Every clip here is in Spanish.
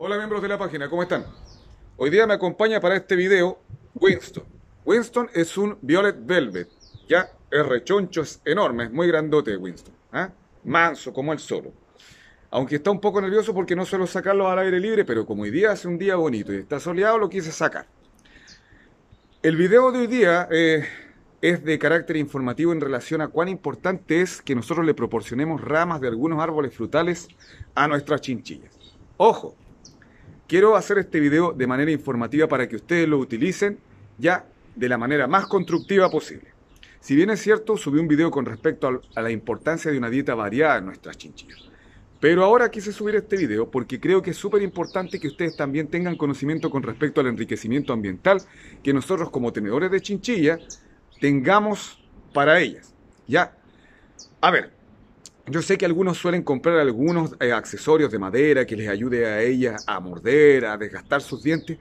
Hola miembros de la página, ¿cómo están? Hoy día me acompaña para este video Winston. Winston es un Violet Velvet, ya es rechoncho, es enorme, es muy grandote Winston, ¿ah? manso como el solo. Aunque está un poco nervioso porque no suelo sacarlo al aire libre, pero como hoy día hace un día bonito y está soleado, lo quise sacar. El video de hoy día eh, es de carácter informativo en relación a cuán importante es que nosotros le proporcionemos ramas de algunos árboles frutales a nuestras chinchillas. Ojo, quiero hacer este video de manera informativa para que ustedes lo utilicen ya de la manera más constructiva posible. Si bien es cierto, subí un video con respecto a la importancia de una dieta variada en nuestras chinchillas. Pero ahora quise subir este video porque creo que es súper importante que ustedes también tengan conocimiento con respecto al enriquecimiento ambiental que nosotros como tenedores de chinchilla tengamos para ellas. ¿Ya? A ver, yo sé que algunos suelen comprar algunos eh, accesorios de madera que les ayude a ellas a morder, a desgastar sus dientes,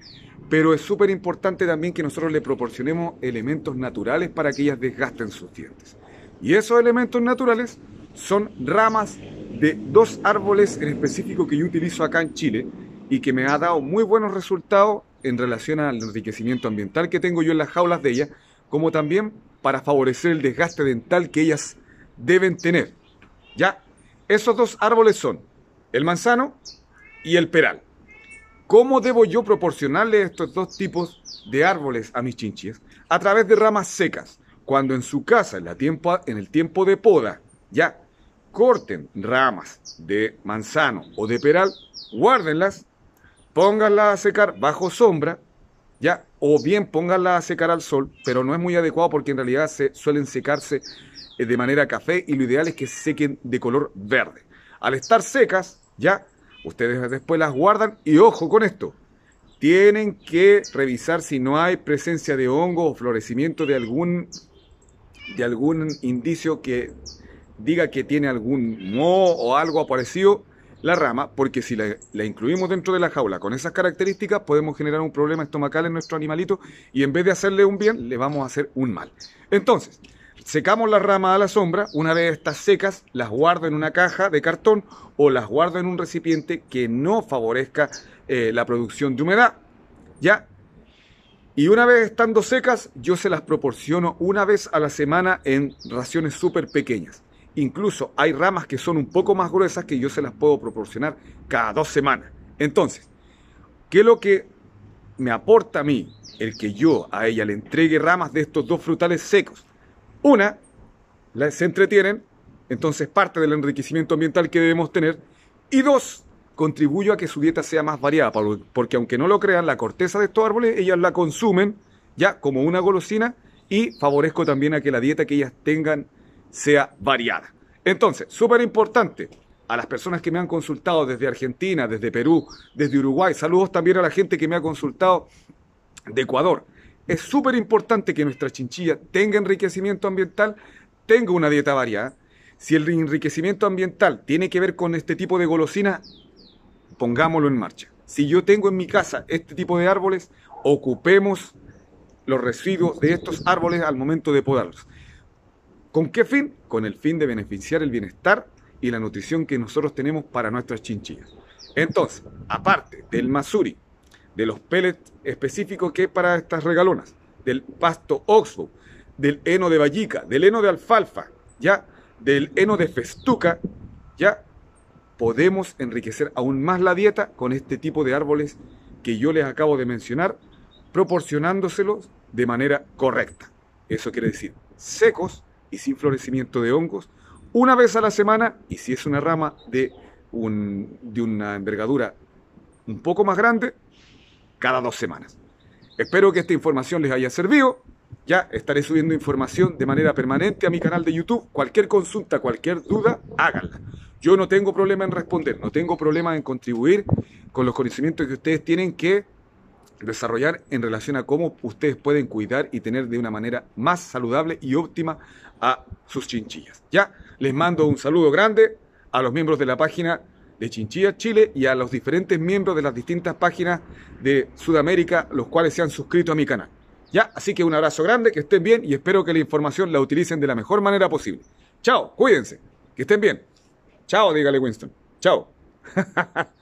pero es súper importante también que nosotros le proporcionemos elementos naturales para que ellas desgasten sus dientes. Y esos elementos naturales son ramas de dos árboles en específico que yo utilizo acá en Chile y que me ha dado muy buenos resultados en relación al enriquecimiento ambiental que tengo yo en las jaulas de ellas, como también para favorecer el desgaste dental que ellas deben tener. ¿Ya? Esos dos árboles son el manzano y el peral. ¿Cómo debo yo proporcionarle estos dos tipos de árboles a mis chinchillas? A través de ramas secas. Cuando en su casa, en, la tiempo, en el tiempo de poda, ya corten ramas de manzano o de peral, guárdenlas, pónganlas a secar bajo sombra, ya, o bien pónganlas a secar al sol, pero no es muy adecuado porque en realidad se suelen secarse de manera café y lo ideal es que se sequen de color verde. Al estar secas, ya, ustedes después las guardan y ojo con esto, tienen que revisar si no hay presencia de hongo o florecimiento de algún, de algún indicio que diga que tiene algún moho o algo aparecido la rama, porque si la, incluimos dentro de la jaula con esas características, podemos generar un problema estomacal en nuestro animalito y en vez de hacerle un bien, le vamos a hacer un mal. Entonces, secamos las ramas a la sombra, una vez estas secas, las guardo en una caja de cartón o las guardo en un recipiente que no favorezca eh, la producción de humedad. ¿Ya? Y una vez estando secas, yo se las proporciono una vez a la semana en raciones súper pequeñas. Incluso hay ramas que son un poco más gruesas que yo se las puedo proporcionar cada dos semanas. Entonces, ¿qué es lo que me aporta a mí el que yo a ella le entregue ramas de estos dos frutales secos? Una, se entretienen, entonces parte del enriquecimiento ambiental que debemos tener. Y dos, contribuyo a que su dieta sea más variada, porque aunque no lo crean, la corteza de estos árboles ellas la consumen ya como una golosina y favorezco también a que la dieta que ellas tengan sea variada. Entonces, súper importante, a las personas que me han consultado desde Argentina, desde Perú, desde Uruguay, saludos también a la gente que me ha consultado de Ecuador. Es súper importante que nuestra chinchilla tenga enriquecimiento ambiental, tenga una dieta variada. Si el enriquecimiento ambiental tiene que ver con este tipo de golosina, pongámoslo en marcha. Si yo tengo en mi casa este tipo de árboles, ocupemos los residuos de estos árboles al momento de podarlos. ¿Con qué fin? Con el fin de beneficiar el bienestar y la nutrición que nosotros tenemos para nuestras chinchillas. Entonces, aparte del masuri, de los pellets específicos que para estas regalonas, del pasto oxbow, del heno de vallica, del heno de alfalfa, ya, del heno de festuca, ya podemos enriquecer aún más la dieta con este tipo de árboles que yo les acabo de mencionar, proporcionándoselos de manera correcta. Eso quiere decir secos, y sin florecimiento de hongos una vez a la semana y si es una rama de, un, de una envergadura un poco más grande, cada dos semanas. Espero que esta información les haya servido. Ya estaré subiendo información de manera permanente a mi canal de YouTube. Cualquier consulta, cualquier duda, háganla. Yo no tengo problema en responder, no tengo problema en contribuir con los conocimientos que ustedes tienen que desarrollar en relación a cómo ustedes pueden cuidar y tener de una manera más saludable y óptima a sus chinchillas. Ya, les mando un saludo grande a los miembros de la página de Chinchillas Chile y a los diferentes miembros de las distintas páginas de Sudamérica, los cuales se han suscrito a mi canal. Ya, así que un abrazo grande, que estén bien y espero que la información la utilicen de la mejor manera posible. Chao, cuídense, que estén bien. Chao, dígale Winston. Chao.